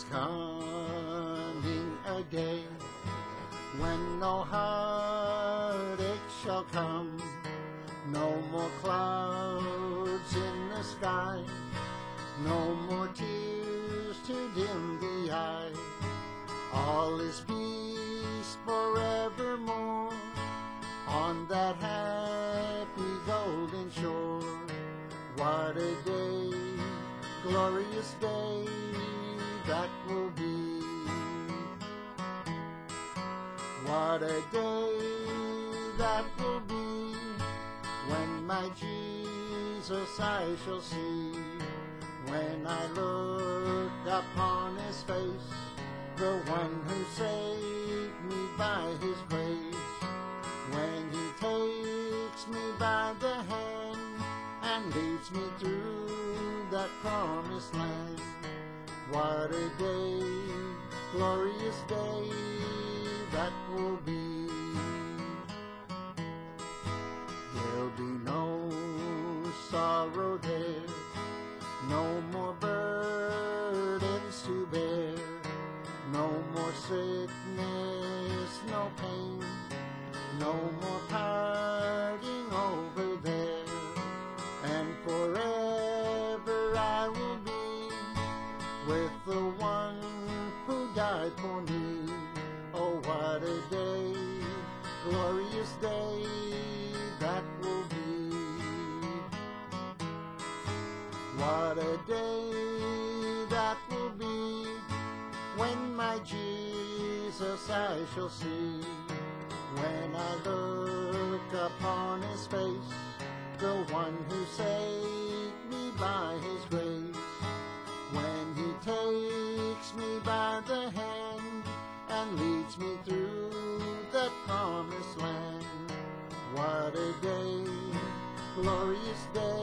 There's coming a day when no heartache shall come, no more clouds in the sky, no more tears to dim the eye. All is peace forevermore on that happy golden shore. What a day, glorious day that will be. What a day that will be when my Jesus I shall see. When I look upon his face, the one who saved me by his grace. When he takes me by the hand and leads me through that promised land. What a day, glorious day that will be. There'll be no sorrow there, no more burdens to bear, no more sickness, no pain, no more parting over there, and forever I will be with the one who died for me. Oh, what a day, glorious day that will be. What a day that will be when my Jesus I shall see. When I look upon his face, the one who saved me by his grace. What a day, glorious day